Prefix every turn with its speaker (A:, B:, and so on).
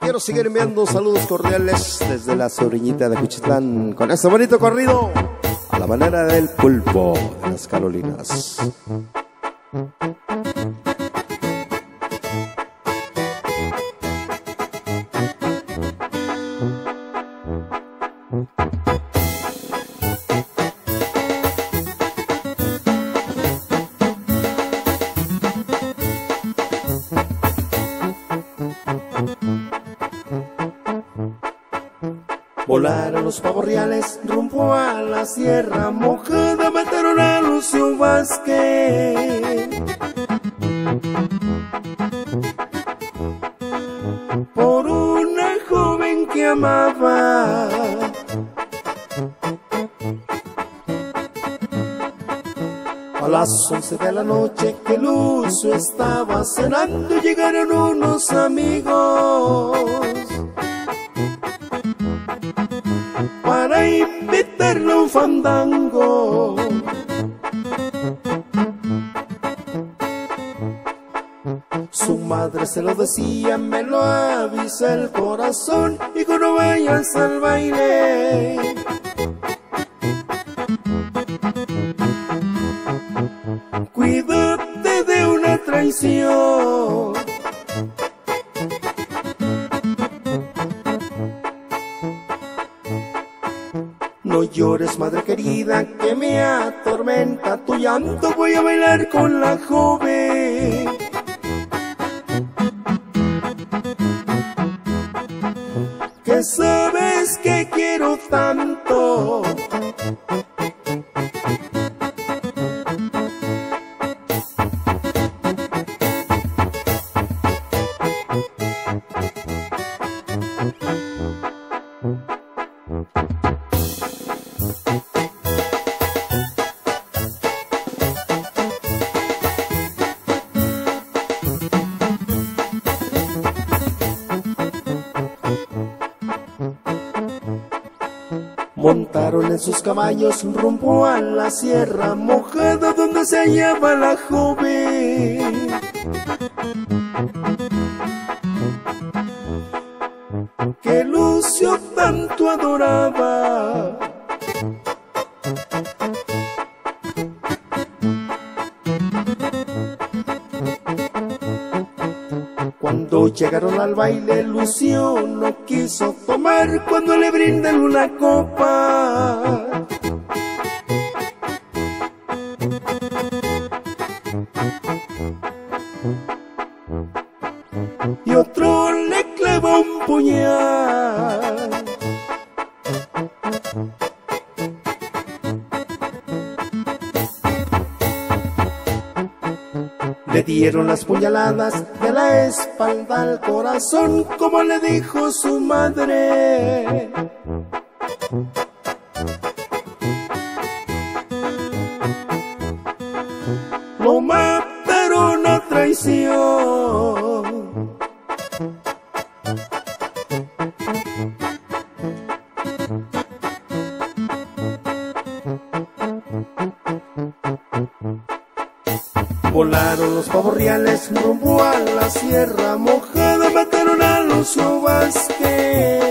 A: Quiero seguir enviando saludos cordiales desde la sobrinita de Cuchitlán con este bonito corrido a la manera del pulpo de las Carolinas. Volaron los pavos reales rumbo a la sierra mojada, mataron a Lucio Vázquez. Por una joven que amaba. A las once de la noche que Lucio estaba cenando, llegaron unos amigos. Fandango. Su madre se lo decía, me lo avisa el corazón, y no vayas al baile. Cuídate de una traición. No llores, madre querida, que me atormenta tu llanto. Voy a bailar con la joven. Que sabes que quiero tanto. Montaron en sus caballos rumbo a la sierra mojada donde se hallaba la joven. Que Lucio tanto adoraba. Llegaron al baile, Lucio no quiso tomar cuando le brindan una copa. Y otro le clava un puñal. Le dieron las puñaladas de la espalda al corazón, como le dijo su madre. Lo mataron a traición. Volaron los pavos reales rumbo a la sierra mojada, mataron a Lucio Vázquez.